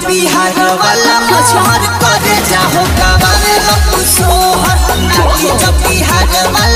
बिहार वाला मोहर करे जाहो गवावे लपु सोहर। लागी जो बिहार वाला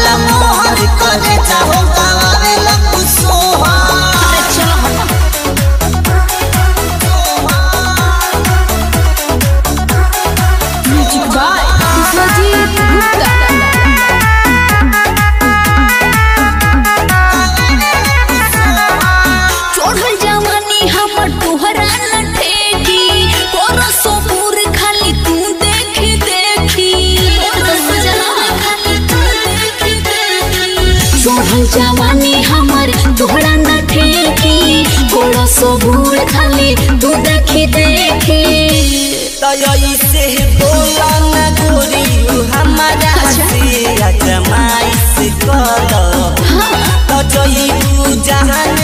जवानी हमर तोहरा न ठेकी गोड़ सो भूल खाली तू देखी देखी। तयई से बोला न गोरियो हमारा अच्छा। से अजमाई से कलो तो तू जहान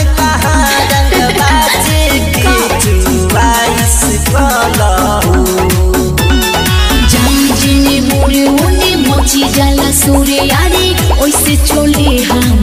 सूर्य यारी ओइसे चोले हम।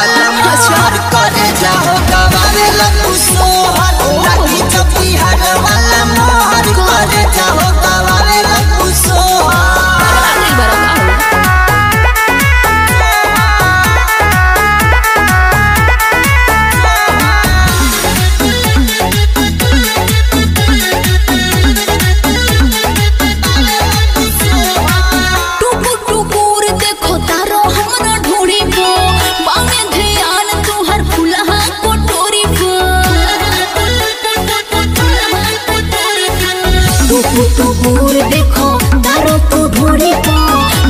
टुकुर टुकुर देखो, तारो तो ढोड़ी पो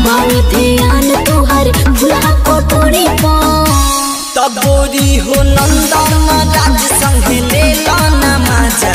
बामे ध्यान तुहर फुलहा कोटोरी पो तबोरी हो नंदन राज संग ले लाना माजा